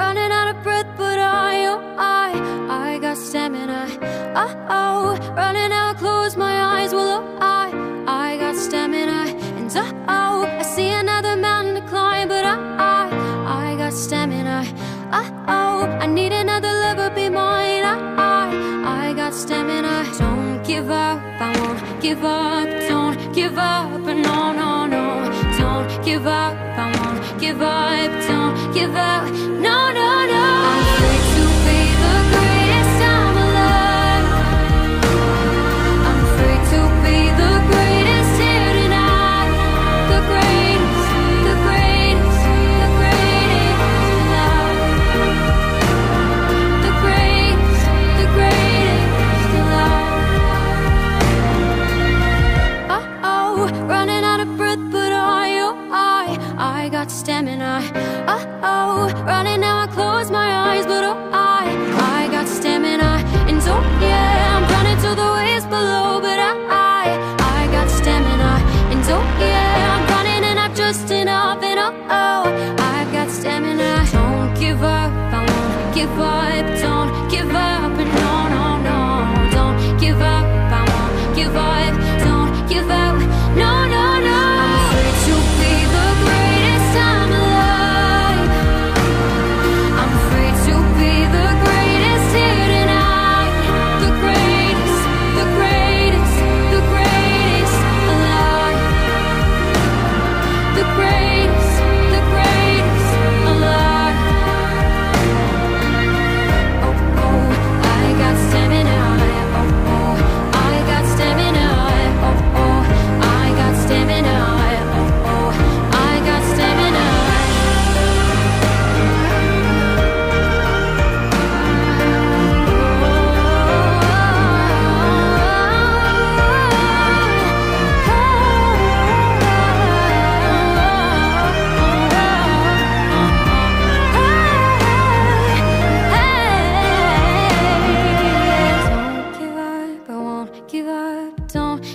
running out of breath, but I, oh, I, I got stamina. Oh, oh, running out, close my eyes, well, oh, I, I got stamina. And oh, oh, I see another mountain to climb, but I, I, I got stamina. Oh, oh, I need another lover, be mine. I, I, I got stamina. Don't give up, I won't give up. Don't give up, no. Don't give up, I won't give up. Don't give up, no, no, running now I close my eyes, but oh I, I got stamina. And so yeah, I'm running to the waves below, but I, I, got stamina. And so yeah, I'm running and I'm just enough, and oh oh, I've got stamina. Don't give up, I won't give up. Don't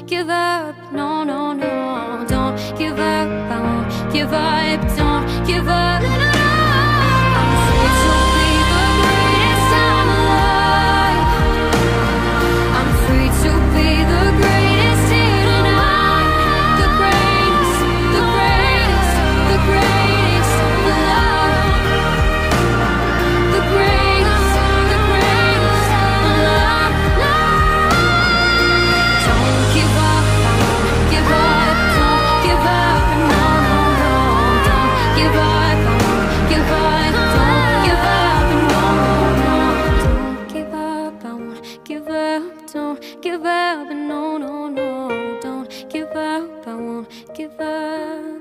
give up, no, no, no. Don't give up, I won't give up. Don't give up. give up.